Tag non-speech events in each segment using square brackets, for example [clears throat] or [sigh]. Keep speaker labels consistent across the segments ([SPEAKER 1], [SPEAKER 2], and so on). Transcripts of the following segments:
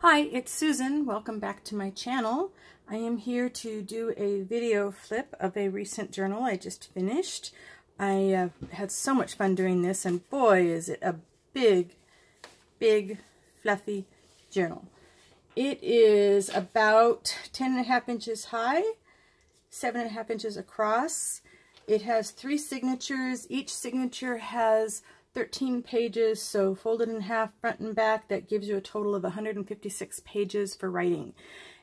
[SPEAKER 1] Hi, it's Susan. Welcome back to my channel. I am here to do a video flip of a recent journal I just finished. I uh, had so much fun doing this and boy is it a big, big, fluffy journal. It is about 10 and a half inches high, seven and a half inches across. It has three signatures. Each signature has 13 pages, so folded in half front and back, that gives you a total of 156 pages for writing.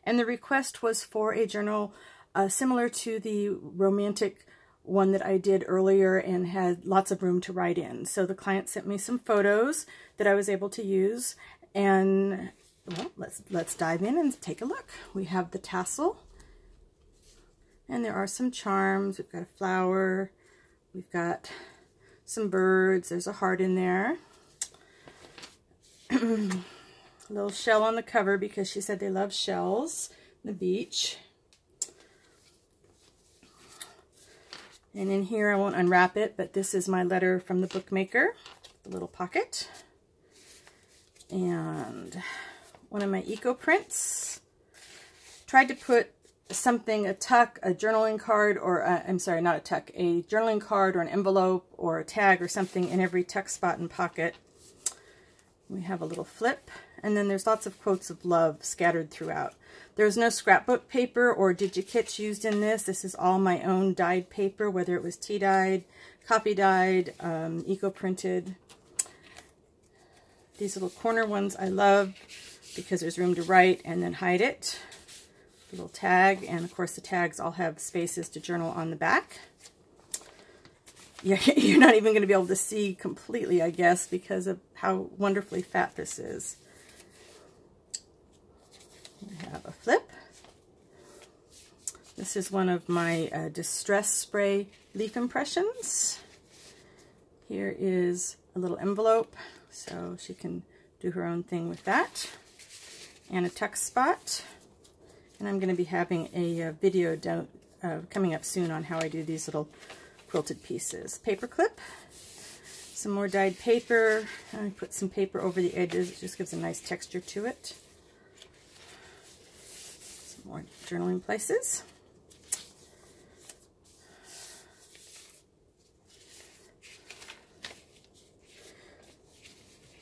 [SPEAKER 1] And the request was for a journal uh, similar to the romantic one that I did earlier and had lots of room to write in. So the client sent me some photos that I was able to use and well, let's, let's dive in and take a look. We have the tassel and there are some charms. We've got a flower. We've got some birds. There's a heart in there. [clears throat] little shell on the cover because she said they love shells. The beach. And in here, I won't unwrap it, but this is my letter from the bookmaker. The little pocket. And one of my eco prints. Tried to put something, a tuck, a journaling card, or i am sorry, not a tuck, a journaling card or an envelope or a tag or something in every tuck spot and pocket. We have a little flip, and then there's lots of quotes of love scattered throughout. There's no scrapbook paper or digikits used in this. This is all my own dyed paper, whether it was tea dyed, coffee dyed, um, eco-printed. These little corner ones I love because there's room to write and then hide it little tag, and of course the tags all have spaces to journal on the back. [laughs] You're not even going to be able to see completely, I guess, because of how wonderfully fat this is. We have a flip. This is one of my uh, Distress Spray leaf impressions. Here is a little envelope, so she can do her own thing with that. And a tuck spot. And I'm going to be having a, a uh, video down, uh, coming up soon on how I do these little quilted pieces. Paper clip, some more dyed paper. I put some paper over the edges. It just gives a nice texture to it. Some more journaling places.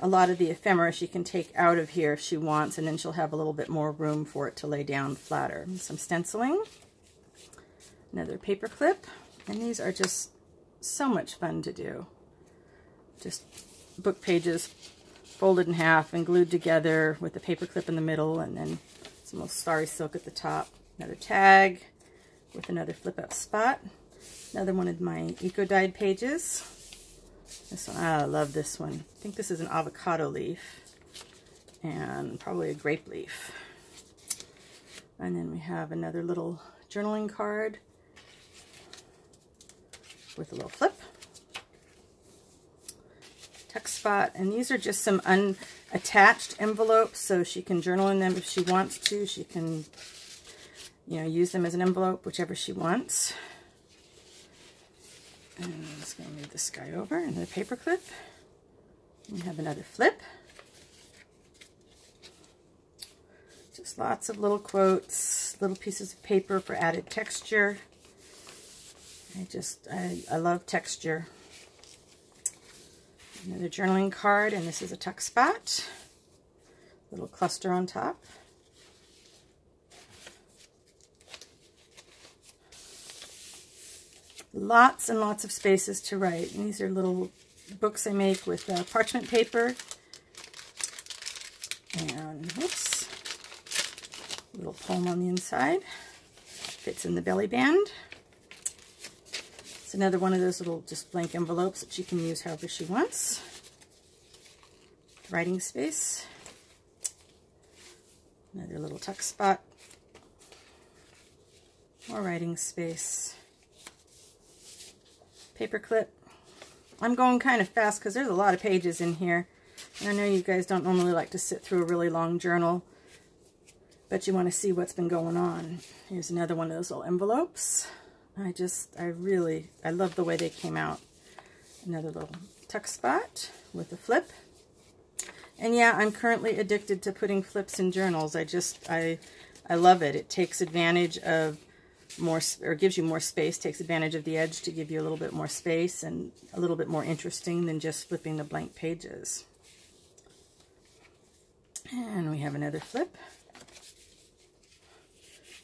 [SPEAKER 1] A lot of the ephemera she can take out of here if she wants, and then she'll have a little bit more room for it to lay down flatter. Some stenciling, another paper clip, and these are just so much fun to do. Just book pages folded in half and glued together with the paper clip in the middle, and then some little sari silk at the top. Another tag with another flip up spot. Another one of my eco-dyed pages. This one, ah, I love this one. I think this is an avocado leaf and probably a grape leaf. And then we have another little journaling card with a little flip. Text spot, and these are just some unattached envelopes, so she can journal in them if she wants to. She can, you know, use them as an envelope, whichever she wants. And just going to move this guy over, another paper clip. We have another flip. Just lots of little quotes, little pieces of paper for added texture. I just, I, I love texture. Another journaling card, and this is a tuck spot. Little cluster on top. Lots and lots of spaces to write. And these are little books I make with uh, parchment paper. And, whoops, little poem on the inside. Fits in the belly band. It's another one of those little just blank envelopes that she can use however she wants. Writing space. Another little tuck spot. More writing space paper clip. I'm going kind of fast because there's a lot of pages in here. And I know you guys don't normally like to sit through a really long journal, but you want to see what's been going on. Here's another one of those little envelopes. I just, I really, I love the way they came out. Another little tuck spot with a flip. And yeah, I'm currently addicted to putting flips in journals. I just, I, I love it. It takes advantage of more, or gives you more space, takes advantage of the edge to give you a little bit more space and a little bit more interesting than just flipping the blank pages. And we have another flip.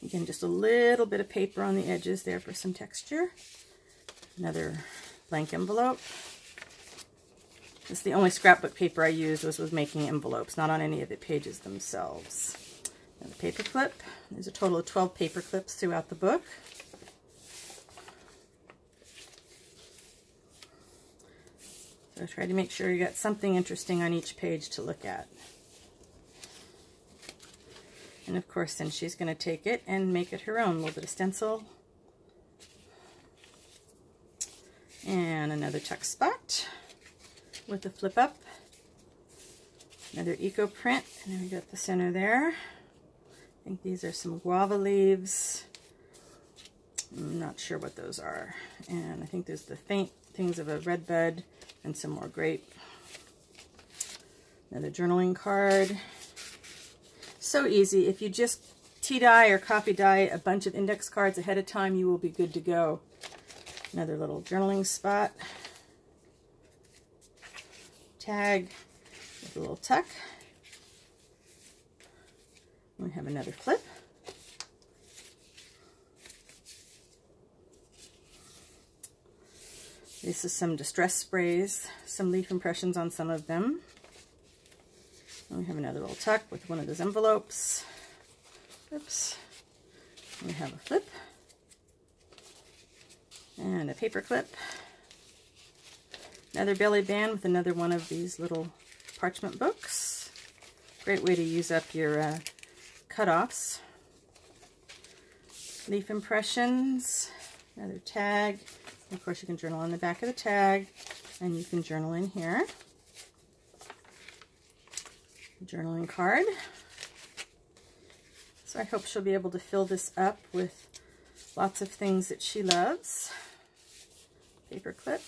[SPEAKER 1] Again, just a little bit of paper on the edges there for some texture. Another blank envelope. This is the only scrapbook paper I used was with making envelopes, not on any of the pages themselves. The paper clip. There's a total of 12 paper clips throughout the book. So try to make sure you got something interesting on each page to look at. And of course then she's going to take it and make it her own. A little bit of stencil. And another tuck spot with the flip up. Another eco print, and then we got the center there. I think these are some guava leaves. I'm not sure what those are. And I think there's the faint things of a red bud and some more grape. Another journaling card. So easy. If you just tea dye or coffee dye a bunch of index cards ahead of time, you will be good to go. Another little journaling spot tag with a little tuck. We have another flip. This is some distress sprays, some leaf impressions on some of them. And we have another little tuck with one of those envelopes. Oops. We have a flip. And a paper clip. Another belly band with another one of these little parchment books. Great way to use up your uh, cut-offs. Leaf impressions, another tag. Of course, you can journal on the back of the tag, and you can journal in here. Journaling card. So I hope she'll be able to fill this up with lots of things that she loves. Paper clip.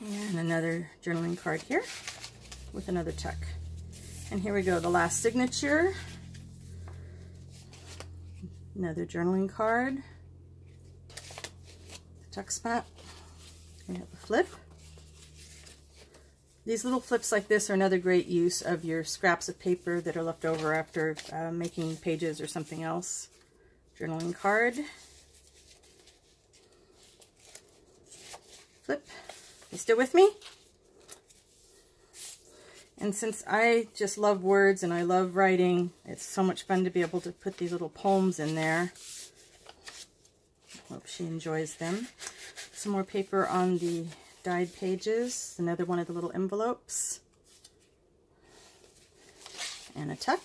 [SPEAKER 1] And another journaling card here with another tuck. And here we go, the last signature. Another journaling card. Tuck spot. Have a flip. These little flips like this are another great use of your scraps of paper that are left over after uh, making pages or something else. Journaling card. Flip. You still with me? And since I just love words and I love writing, it's so much fun to be able to put these little poems in there. Hope she enjoys them. Some more paper on the dyed pages. Another one of the little envelopes. And a tuck.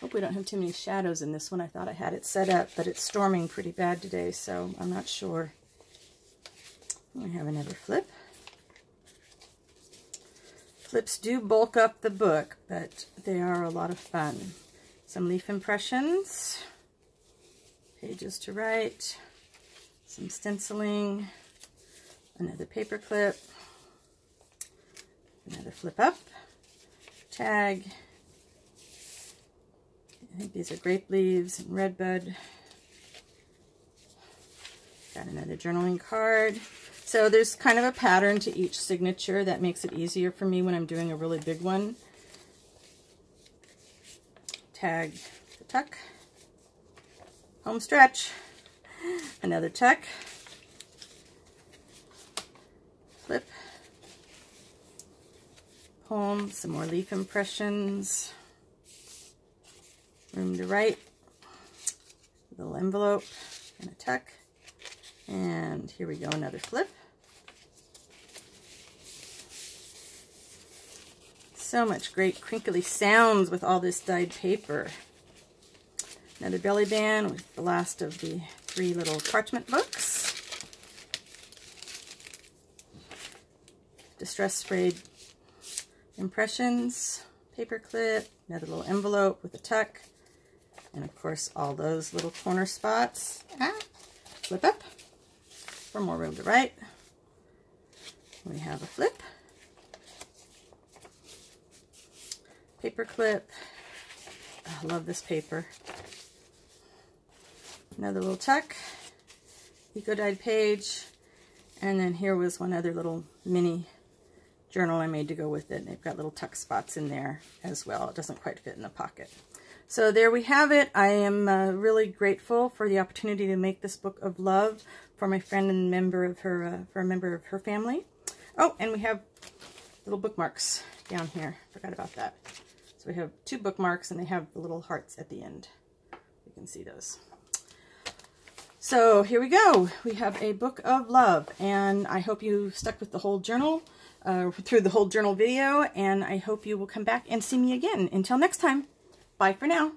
[SPEAKER 1] Hope we don't have too many shadows in this one. I thought I had it set up, but it's storming pretty bad today, so I'm not sure. We have another flip. Flips do bulk up the book, but they are a lot of fun. Some leaf impressions, pages to write, some stenciling, another paper clip, another flip up, tag. I think these are grape leaves and redbud. Got another journaling card. So there's kind of a pattern to each signature that makes it easier for me when I'm doing a really big one. Tag the tuck. Home stretch. Another tuck. Flip. Home. Some more leaf impressions. Room to write. Little envelope and a tuck. And here we go, another flip. So much great crinkly sounds with all this dyed paper. Another belly band with the last of the three little parchment books. Distress sprayed impressions, paper clip, another little envelope with a tuck, and of course all those little corner spots. Ah, flip up for more room to write. We have a flip, paper clip. I love this paper. Another little tuck, eco dyed page, and then here was one other little mini journal I made to go with it. And they've got little tuck spots in there as well. It doesn't quite fit in the pocket. So there we have it. I am uh, really grateful for the opportunity to make this book of love for my friend and member of her, uh, for a member of her family. Oh, and we have little bookmarks down here. Forgot about that. So we have two bookmarks and they have the little hearts at the end. You can see those. So here we go. We have a book of love and I hope you stuck with the whole journal, uh, [laughs] through the whole journal video and I hope you will come back and see me again. Until next time, bye for now.